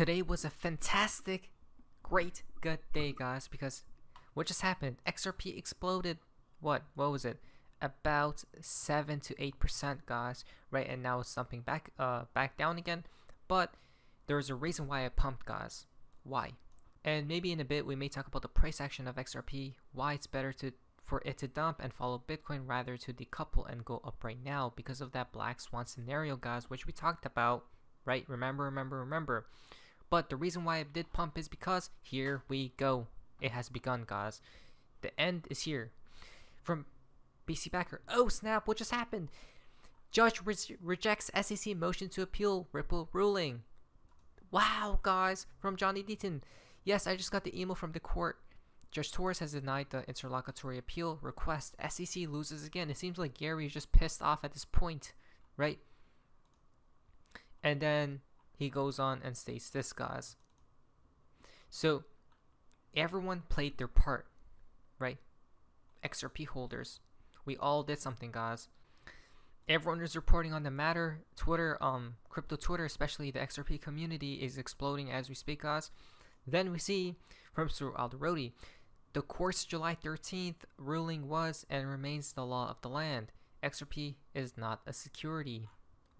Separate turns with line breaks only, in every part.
Today was a fantastic, great, good day, guys, because what just happened? XRP exploded. What? What was it? About seven to eight percent, guys. Right, and now it's thumping back, uh, back down again. But there's a reason why I pumped, guys. Why? And maybe in a bit we may talk about the price action of XRP. Why it's better to for it to dump and follow Bitcoin rather to decouple and go up right now because of that black swan scenario, guys, which we talked about. Right? Remember, remember, remember. But the reason why I did pump is because here we go. It has begun, guys. The end is here. From BC Backer. Oh snap! What just happened? Judge re rejects SEC motion to appeal Ripple ruling. Wow, guys! From Johnny Deaton. Yes, I just got the email from the court. Judge Torres has denied the interlocutory appeal request. SEC loses again. It seems like Gary is just pissed off at this point, right? And then he goes on and states this, guys. So, everyone played their part, right? XRP holders. We all did something, guys. Everyone is reporting on the matter. Twitter, um, crypto Twitter, especially the XRP community, is exploding as we speak, guys. Then we see from Sir Alderoty, the court's July 13th ruling was and remains the law of the land. XRP is not a security.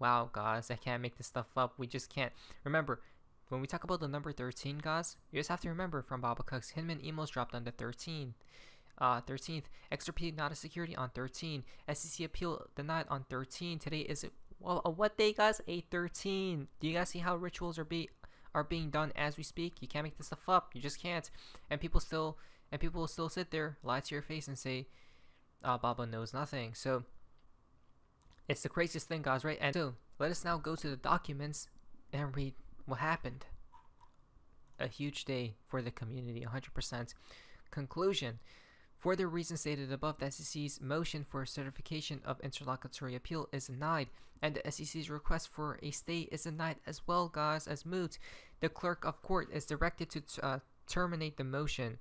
Wow, guys, I can't make this stuff up. We just can't. Remember, when we talk about the number 13, guys, you just have to remember from Baba Cook's Hinman emails dropped on the 13th. Uh, 13th, XRP not a security on 13. SEC appeal denied on 13. Today is well, a what day, guys? A 13. Do you guys see how rituals are be are being done as we speak? You can't make this stuff up. You just can't. And people still and people will still sit there, lie to your face, and say, "Ah, oh, Baba knows nothing." So it's the craziest thing, guys, right? And so let us now go to the documents and read what happened. A huge day for the community, 100%. Conclusion. For the reasons stated above, the SEC's motion for certification of interlocutory appeal is denied, and the SEC's request for a stay is denied as well, guys, as moot. The clerk of court is directed to uh, terminate the motion.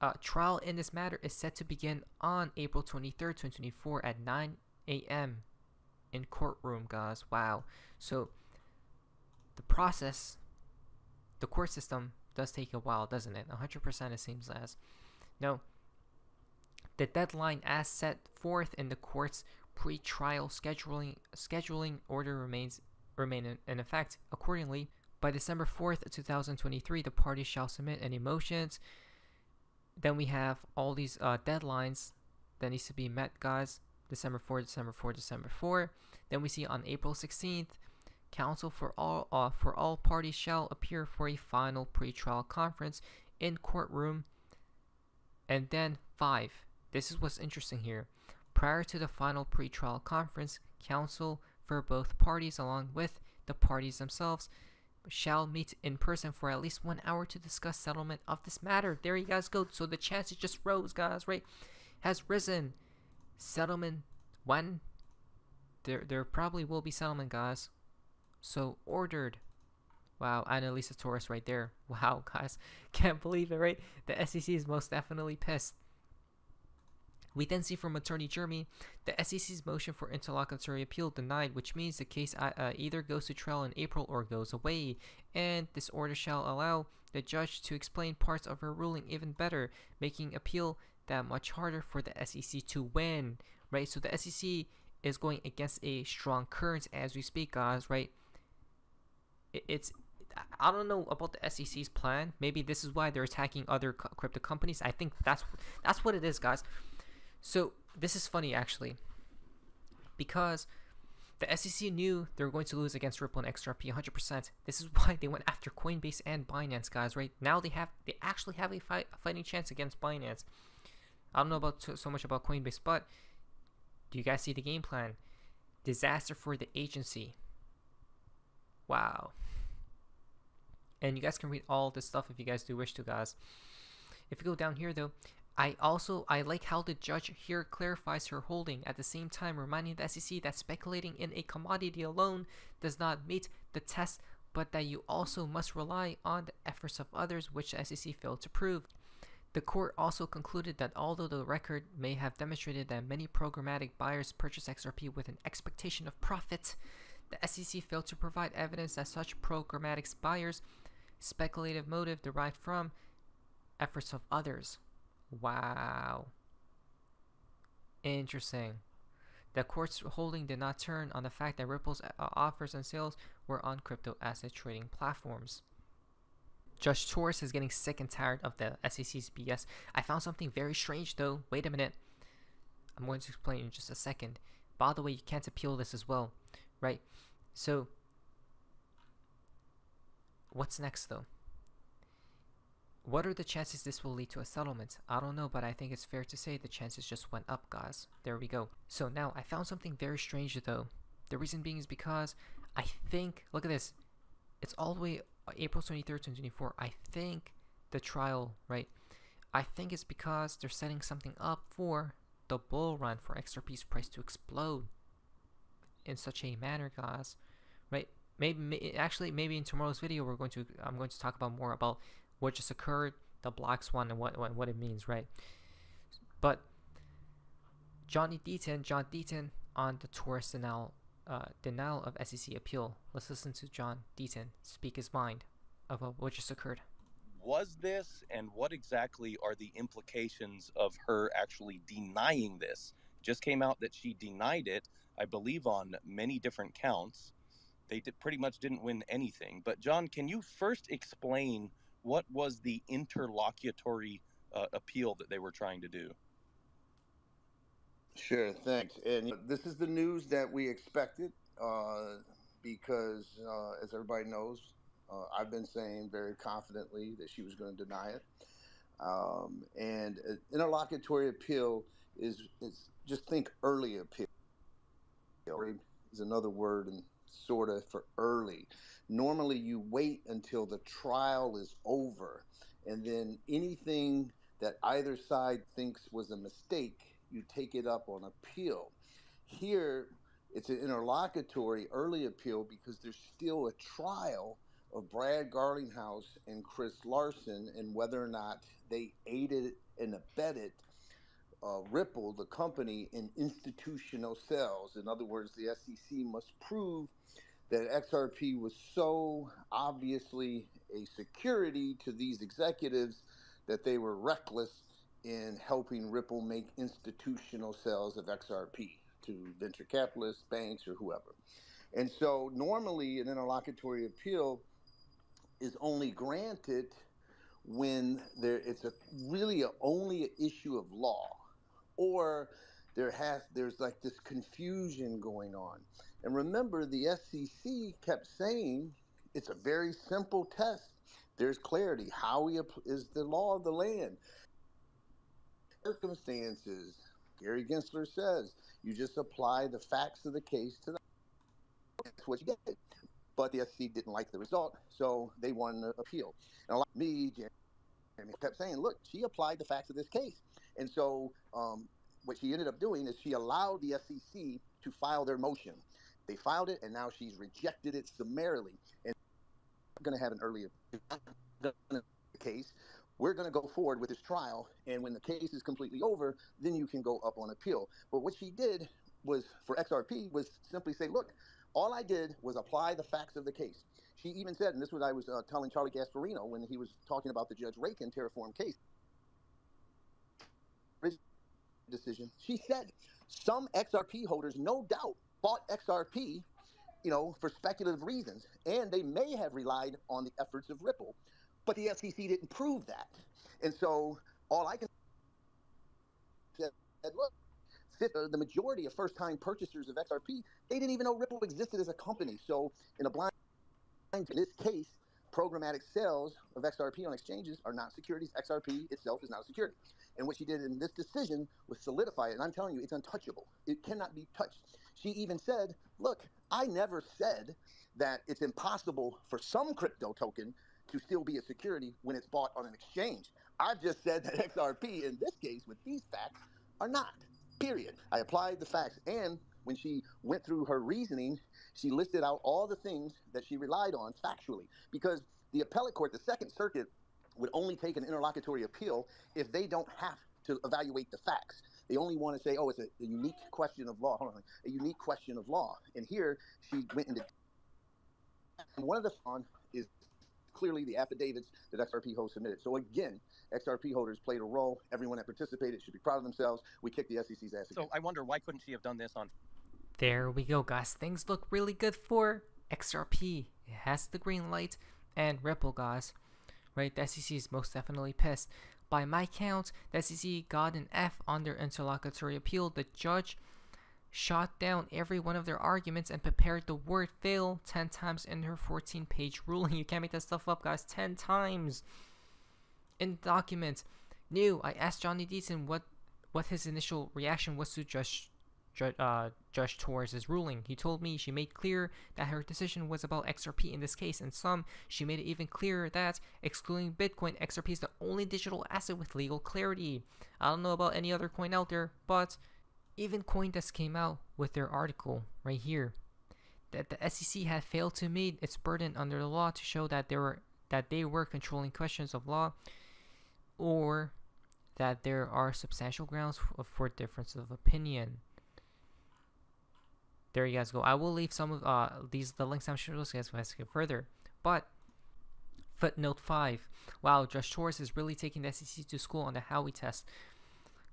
Uh, trial in this matter is set to begin on April 23, 2024 at 9 a.m. in courtroom, guys. Wow. So, the process, the court system does take a while, doesn't it? 100% it seems as. No. The deadline as set forth in the court's pre-trial scheduling scheduling order remains remain in, in effect. Accordingly, by December 4th, 2023, the parties shall submit any motions. Then we have all these uh, deadlines that needs to be met, guys. December 4, December 4, December 4. Then we see on April 16th, counsel for all uh, for all parties shall appear for a final pretrial conference in courtroom. And then 5. This is what's interesting here. Prior to the final pretrial conference, counsel for both parties along with the parties themselves shall meet in person for at least one hour to discuss settlement of this matter. There you guys go. So the chances just rose, guys, right? Has risen. Settlement when? There there probably will be settlement, guys. So ordered. Wow, Analisa Torres right there. Wow, guys. Can't believe it, right? The SEC is most definitely pissed. We then see from Attorney Jeremy the SEC's motion for interlocutory appeal denied, which means the case uh, uh, either goes to trial in April or goes away, and this order shall allow the judge to explain parts of her ruling even better, making appeal that much harder for the SEC to win, right? So the SEC is going against a strong current as we speak, guys, right? It's I don't know about the SEC's plan. Maybe this is why they're attacking other crypto companies. I think that's that's what it is, guys. So this is funny actually, because the SEC knew they were going to lose against Ripple and XRP 100%. This is why they went after Coinbase and Binance, guys. Right now they have they actually have a, fight, a fighting chance against Binance. I don't know about so, so much about Coinbase, but do you guys see the game plan? Disaster for the agency. Wow. And you guys can read all this stuff if you guys do wish to, guys. If you go down here, though, I also I like how the judge here clarifies her holding at the same time reminding the SEC that speculating in a commodity alone does not meet the test but that you also must rely on the efforts of others which the SEC failed to prove. The court also concluded that although the record may have demonstrated that many programmatic buyers purchased XRP with an expectation of profit, the SEC failed to provide evidence that such programmatic buyers speculative motive derived from efforts of others. Wow. Interesting. The court's holding did not turn on the fact that Ripple's uh, offers and sales were on crypto asset trading platforms. Judge Torres is getting sick and tired of the SEC's BS. I found something very strange though. Wait a minute. I'm going to explain in just a second. By the way, you can't appeal this as well, right? So, what's next though? What are the chances this will lead to a settlement? I don't know, but I think it's fair to say the chances just went up, guys. There we go. So now, I found something very strange though. The reason being is because I think, look at this. It's all the way April 23rd, 2024. I think the trial, right? I think it's because they're setting something up for the bull run for XRP's price to explode in such a manner, guys. Right? Maybe actually maybe in tomorrow's video we're going to I'm going to talk about more about what just occurred, the Black Swan, and what what, what it means, right? But Johnny Deaton, John Deaton on the Torres denial, uh, denial of SEC appeal. Let's listen to John Deaton speak his mind of what just occurred.
Was this, and what exactly are the implications of her actually denying this? Just came out that she denied it, I believe, on many different counts. They did, pretty much didn't win anything. But, John, can you first explain what was the interlocutory uh, appeal that they were trying to do?
Sure, thanks. And this is the news that we expected uh, because, uh, as everybody knows, uh, I've been saying very confidently that she was going to deny it. Um, and interlocutory appeal is, is just think early appeal is another word and sort of for early. Normally, you wait until the trial is over, and then anything that either side thinks was a mistake, you take it up on appeal. Here, it's an interlocutory early appeal because there's still a trial of Brad Garlinghouse and Chris Larsen and whether or not they aided and abetted uh, Ripple, the company, in institutional sales. In other words, the SEC must prove that XRP was so obviously a security to these executives that they were reckless in helping Ripple make institutional sales of XRP to venture capitalists, banks, or whoever. And so normally an interlocutory appeal is only granted when there it's a really a, only an issue of law or there has there's like this confusion going on and remember, the SEC kept saying it's a very simple test. There's clarity. Is the law of the land. Circumstances, Gary Gensler says, you just apply the facts of the case to the. That's what you did. But the SEC didn't like the result, so they won the appeal. And a lot of me, Jeremy, kept saying, look, she applied the facts of this case. And so um, what she ended up doing is she allowed the SEC to file their motion. They filed it, and now she's rejected it summarily. And going to have an earlier case. We're going to go forward with this trial, and when the case is completely over, then you can go up on appeal. But what she did was for XRP was simply say, look, all I did was apply the facts of the case. She even said, and this was I was uh, telling Charlie Gasparino when he was talking about the Judge Rakoff Terraform case decision. She said some XRP holders, no doubt, bought XRP, you know, for speculative reasons, and they may have relied on the efforts of Ripple, but the SEC didn't prove that. And so all I can say, is, look, uh, the majority of first-time purchasers of XRP, they didn't even know Ripple existed as a company. So in a blind, in this case, programmatic sales of XRP on exchanges are not securities. XRP itself is not a security. And what she did in this decision was solidify it. And I'm telling you, it's untouchable. It cannot be touched. She even said, look, I never said that it's impossible for some crypto token to still be a security when it's bought on an exchange. I've just said that XRP, in this case, with these facts, are not. Period. I applied the facts. And when she went through her reasoning, she listed out all the things that she relied on factually. Because the appellate court, the Second Circuit, would only take an interlocutory appeal if they don't have to evaluate the facts. They only want to say, oh, it's a, a unique question of law. Hold on, a unique question of law. And here she went into. And one of the fun is clearly the affidavits that XRP holders submitted. So again, XRP holders played a role. Everyone that participated should be proud of themselves. We kicked the SEC's ass. Again.
So I wonder why couldn't she have done this on
There we go, guys. Things look really good for XRP. It has the green light and Ripple, guys. Right? The SEC is most definitely pissed. By my count, the SEC got an F on their interlocutory appeal. The judge shot down every one of their arguments and prepared the word fail 10 times in her 14 page ruling. You can't make that stuff up, guys. 10 times. In the document, new, I asked Johnny Deaton what, what his initial reaction was to Judge, Judge, uh, Judge Torres' ruling. He told me she made clear that her decision was about XRP in this case, and some, she made it even clearer that, excluding Bitcoin, XRP is the only digital asset with legal clarity. I don't know about any other coin out there, but even Coindesk came out with their article right here that the SEC had failed to meet its burden under the law to show that they were that they were controlling questions of law or that there are substantial grounds for, for difference of opinion. There you guys go. I will leave some of uh these the links I'm sure you guys can get further. But footnote five. Wow, Josh Torres is really taking the SEC to school on the Howey test.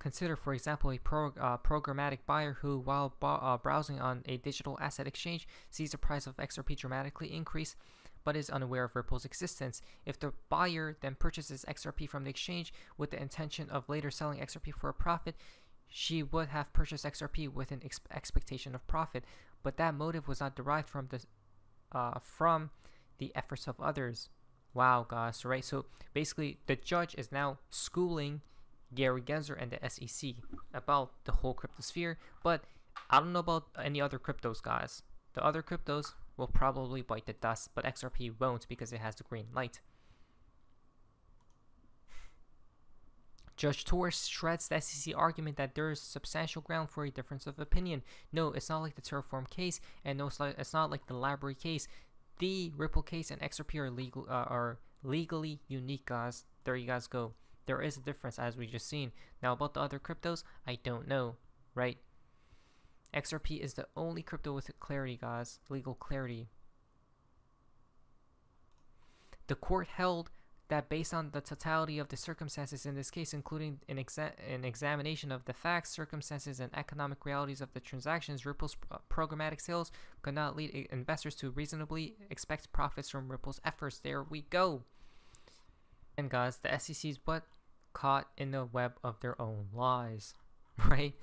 Consider, for example, a pro, uh, programmatic buyer who, while uh, browsing on a digital asset exchange, sees the price of XRP dramatically increase but is unaware of Ripple's existence. If the buyer then purchases XRP from the exchange with the intention of later selling XRP for a profit, she would have purchased XRP with an ex- expectation of profit, but that motive was not derived from the uh, from the efforts of others. Wow, guys, right? So basically, the judge is now schooling Gary Gensler and the SEC about the whole cryptosphere, but I don't know about any other cryptos, guys. The other cryptos will probably bite the dust, but XRP won't because it has the green light. Judge Torres shreds the SEC argument that there is substantial ground for a difference of opinion. No, it's not like the Terraform case, and no, it's not like the LBRY case. The Ripple case and XRP are legal uh, are legally unique, guys. There you guys go. There is a difference, as we just seen. Now about the other cryptos, I don't know, right? XRP is the only crypto with clarity, guys. Legal clarity. The court held that based on the totality of the circumstances in this case, including an, exa an examination of the facts, circumstances, and economic realities of the transactions, Ripple's programmatic sales could not lead investors to reasonably expect profits from Ripple's efforts. There we go. And guys, the SEC's but caught in the web of their own lies, right?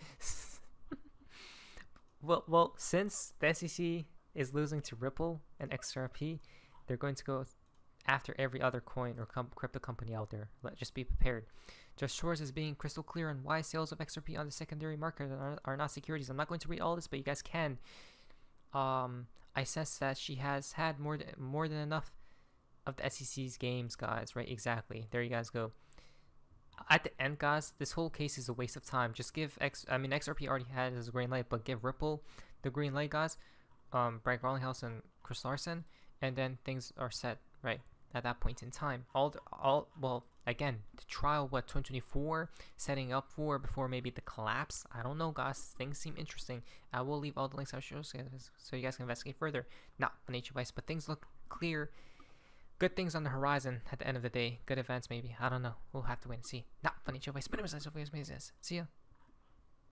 well, well, since the SEC is losing to Ripple and XRP, they're going to go after every other coin or com- crypto company out there. Let just be prepared. Just Torres is being crystal clear on why sales of XRP on the secondary market are, are not securities. I'm not going to read all this, but you guys can. Um, I sense that she has had more than more than enough of the SEC's games, guys. Right? Exactly. There you guys go at the end, guys, this whole case is a waste of time. Just give X. I mean, XRP already had his green light, but give Ripple the green light, guys. Um, Brad Garlinghouse and Chris Larsen, and then things are set right at that point in time. All, the, all well, again, the trial what 2024 setting up for before maybe the collapse. I don't know, guys. Things seem interesting. I will leave all the links I'll show so you guys can investigate further. Not financial advice, but things look clear good things on the horizon at the end of the day. Good events, maybe. I don't know. We'll have to wait and see. Not funny, Joe. See ya.